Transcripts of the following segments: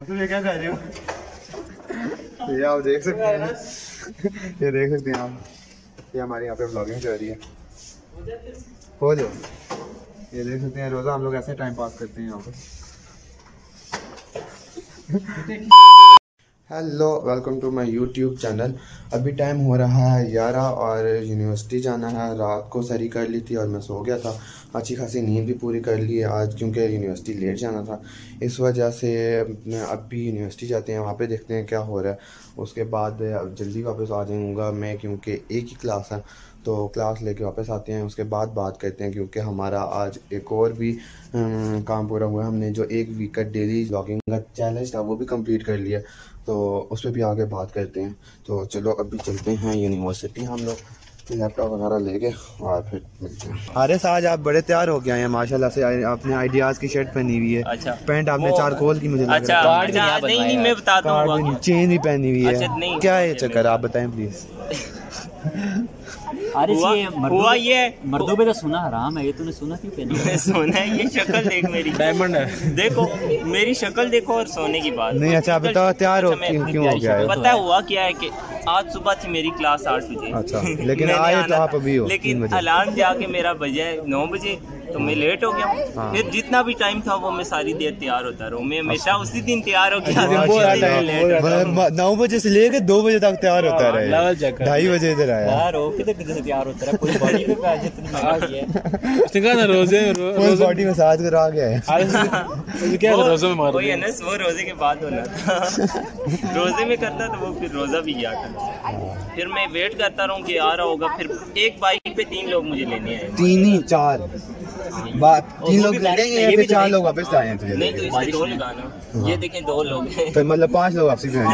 ये क्या कर रहे हो? आप देख सकते हैं। ये देख सकते हैं आप। ये हमारे यहाँ पे ब्लॉगिंग चल रही है। हो जाओ ये देख सकते हैं, रोज़ा हम लोग ऐसे टाइम पास करते हैं यहाँ पे। Hello welcome to my YouTube channel अभी टाइम हो रहा है ग्यारह और यूनिवर्सिटी जाना है। रात को सरी कर ली थी और मैं सो गया था। अच्छी खासी नींद भी पूरी कर ली है। आज क्योंकि यूनिवर्सिटी लेट जाना था। इस वजह से अब भी यूनिवर्सिटी जाते हैं, वहाँ पे देखते हैं क्या हो रहा है। उसके बाद जल्दी वापस आ जाऊँगा मैं क्योंकि एक ही क्लास है तो क्लास लेके वापस आते हैं। उसके बाद बात करते हैं क्योंकि हमारा आज एक और भी काम पूरा हुआ हमने जो एक वीक का डेली ब्लॉगिंग का चैलेंज था, वो भी कंप्लीट कर लिया। तो उस पर भी आगे बात करते हैं। तो चलो, अभी चलते हैं यूनिवर्सिटी हम लोग। लैपटॉप वगैरह लेके और फिर मिलते हैं। हारिस आज आप बड़े तैयार हो गए हैं माशाल्लाह से आपने आइडियाज़ की शर्ट पहनी हुई है। अच्छा। पैंट आपने चार कोल की मुझे अच्छा रहा है। अच्छा, नहीं नहीं मैं बताता हूँ चेन भी पहनी हुई अच्छा, है क्या है ये चक्कर? आप बताएँ प्लीज़ अरे हुआ ये मर्दों हुआ ये मर्दों पे तो सुना हराम है ये तूने सुना क्यों पहनी सोना है ये शक्ल देख मेरी। डायमंड है। देखो मेरी शक्ल देखो और सोने की बात। नहीं अच्छा बताओ तैयार हो अच्छा, क्यों क्यों हो गया है? पता है हुआ क्या है कि आज सुबह थी मेरी क्लास आठ बजे। अच्छा, लेकिन आए तो आप अभी हो, लेकिन अलार्म जाके मेरा बजे नौ बजे तो मैं लेट हो गया। हाँ। फिर जितना भी टाइम था वो मैं सारी देर तैयार होता रहा मैं हमेशा उसी दिन तैयार हो गया उसी दिन लेट हो गया। मतलब नौ बजे से लेके दो बजे तक तैयार होता हाँ, रहे। ढाई बजे इधर आया। यार हो किधर किधर से तैयार होता है पूरी बॉडी है। ना रोज़े करा गया है क्या रोज़े में मार दिया? वो रोज़े के बाद होना था। रोज़े में करता तो वो फिर रोजा भी गया था फिर मैं वेट करता रहूँ कि आ रहा होगा फिर एक बाइक पे तीन लोग मुझे लेने आए। तीन ही चार। बात तीन लोग लड़ेंगे ये फिर चार लोग वापस आए हैं तुझे? नहीं तो? इसके दो लोग ये देखें दो लोग हैं। तो मतलब पाँच लोग वापसी पे हैं,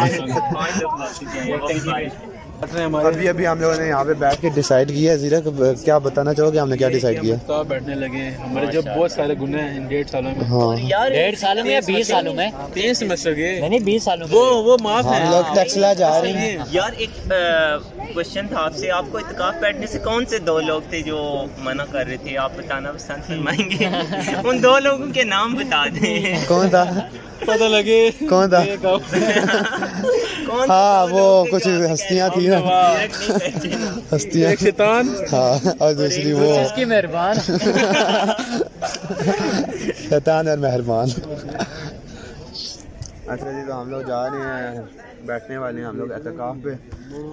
अभी अभी हम लोगों ने यहाँ पे बैठ के डिसाइड किया है जीरा क्या बताना चाहोगे? हमने क्या डिसाइड किया? तो बैठने लगे हमारे जो बहुत सारे गुने हैं डेढ़ सालों में। हाँ। डेढ़ सालों में या बीस सालों में? तीन सेमेस्टर के नहीं बीस सालों वो वो माफ़ है लोग टक्सला जा रहे हैं। यार एक क्वेश्चन था आपसे। आपको इतकाफ बैठने से कौन से दो लोग थे जो मना कर रहे थे? आप बताना पसंद फरमाएँगे। उन दो लोगों के नाम बता दें। कौन था? पता लगे। कौन था? हाँ वो कुछ हस्तियाँ थी ना? हस्तियाँ। शैतान? हाँ और दूसरी वो। इसकी मेहरबान। शैतान और मेहरबान। अच्छा जी तो हम लोग जा रहे हैं। बैठने वाले हैं हम लोग एहतिकाफ पे।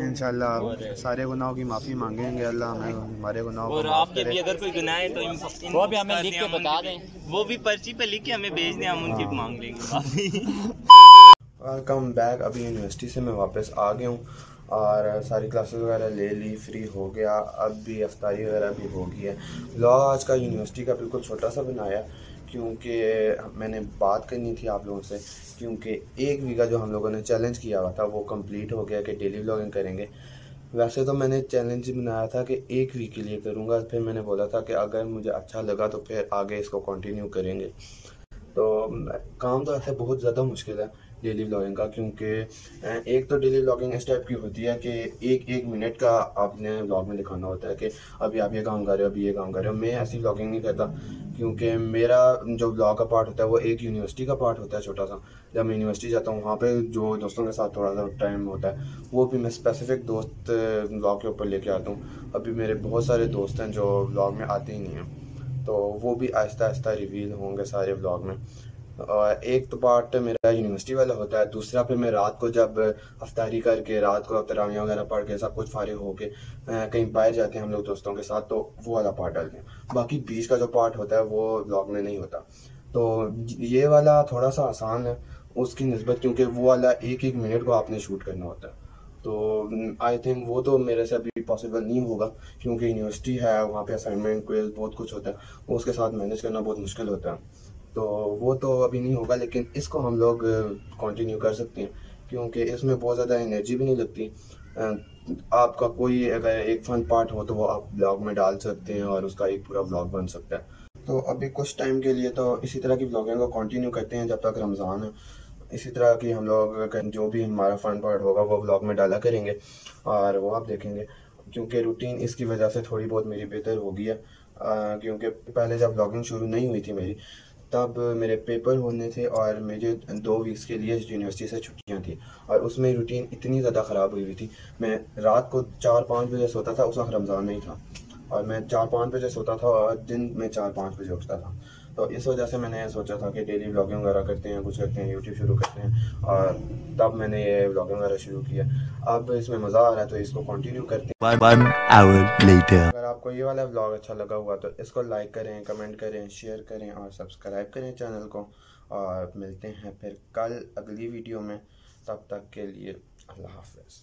इंशाल्लाह सारे गुनाहों की माफ़ी मांगेंगे। अल्लाह हमें हमारे गुनाहों और आपके भी अगर कोई गुनाह है तो इन- इन- वो भी हमें लिख के बता दें। वो भी पर्ची पे लिख के हमें भेज दें हम उनकी मांग लेंगे। वेलकम बैक अभी यूनिवर्सिटी से मैं वापस आ गया हूँ और सारी क्लासेस वगैरह ले ली फ्री हो गया। अब भी अफ्तारी वगैरह भी हो गई है। ब्लॉग आज का यूनिवर्सिटी का बिल्कुल छोटा सा बनाया, क्योंकि मैंने बात करनी थी आप लोगों से, क्योंकि एक वीका जो हम लोगों ने चैलेंज किया हुआ था, वो कंप्लीट हो गया कि डेली ब्लॉगिंग करेंगे। वैसे तो मैंने चैलेंज बनाया था कि एक वीक के लिए करूँगा, फिर मैंने बोला था कि अगर मुझे अच्छा लगा तो फिर आगे इसको कंटिन्यू करेंगे। तो काम तो ऐसे बहुत ज़्यादा मुश्किल है। डेली ब्लॉगिंग का, क्योंकि एक तो डेली ब्लॉगिंग इस टाइप की होती है कि एक एक मिनट का आपने ब्लॉग में दिखाना होता है कि अभी आप ये काम कर रहे हो, अभी ये काम कर रहे हो। मैं ऐसी ब्लॉगिंग नहीं करता, क्योंकि मेरा जो ब्लॉग का पार्ट होता है वो एक यूनिवर्सिटी का पार्ट होता है छोटा सा। जब मैं यूनिवर्सिटी जाता हूँ, वहाँ पर जो दोस्तों के साथ थोड़ा सा टाइम होता है, वो भी मैं स्पेसिफिक दोस्त ब्लॉग के ऊपर लेके आता हूँ। अभी मेरे बहुत सारे दोस्त हैं जो ब्लॉग में आते ही नहीं हैं। तो वो भी आहिस्ता आहिस्ता रिवील होंगे सारे ब्लॉग में। और एक तो पार्ट मेरा यूनिवर्सिटी वाला होता है, दूसरा फिर मैं रात को जब अफ्तारी करके, रात को तरावियाँ वगैरह पढ़ के सब कुछ फारिग होके कहीं बाहर जाते हैं हम लोग दोस्तों के साथ तो वो वाला पार्ट डालते हैं। बाकी बीच का जो पार्ट होता है वो ब्लॉग में नहीं होता। तो ये वाला थोड़ा सा आसान है, उसकी नस्बत क्योंकि वो वाला एक एक मिनट को आपने शूट करना होता है। तो आई थिंक वो तो मेरे से अभी पॉसिबल नहीं होगा, क्योंकि यूनिवर्सिटी है, वहाँ पे असाइनमेंट क्विज बहुत कुछ होता है, उसके साथ मैनेज करना बहुत मुश्किल होता है। तो वो तो अभी नहीं होगा, लेकिन इसको हम लोग कंटिन्यू कर सकते हैं, क्योंकि इसमें बहुत ज़्यादा एनर्जी भी नहीं लगती। आपका कोई अगर एक फन पार्ट हो तो वो आप ब्लॉग में डाल सकते हैं और उसका एक पूरा ब्लॉग बन सकता है। तो अभी कुछ टाइम के लिए तो इसी तरह की ब्लॉगिंग को कंटिन्यू करते हैं जब तक रमज़ान है। इसी तरह की हम लोग जो भी हमारा फन पार्ट होगा वो ब्लॉग में डाला करेंगे और वो आप देखेंगे। क्योंकि रूटीन इसकी वजह से थोड़ी बहुत मेरी बेहतर हो गई है क्योंकि पहले जब ब्लॉगिंग शुरू नहीं हुई थी मेरी तब मेरे पेपर होने थे और मुझे दो वीक्स के लिए यूनिवर्सिटी से छुट्टियाँ थी और उसमें रूटीन इतनी ज़्यादा ख़राब हुई हुई थी। मैं रात को चार पाँच बजे सोता था, उस वक्त रमज़ान नहीं था। और मैं चार पाँच बजे सोता था और दिन में चार पाँच बजे उठता था। तो इस वजह से मैंने सोचा था कि डेली ब्लॉगिंग वगैरह करते हैं कुछ करते हैं यूट्यूब शुरू करते हैं और तब मैंने ये ब्लॉगिंग वगैरह शुरू किया। अब इसमें मज़ा आ रहा है तो इसको कंटिन्यू करते हैं। अगर आपको ये वाला ब्लॉग अच्छा लगा हुआ तो इसको लाइक करें कमेंट करें शेयर करें और सब्सक्राइब करें चैनल को। और मिलते हैं फिर कल अगली वीडियो में। तब तक के लिए अल्लाह हाफिज़।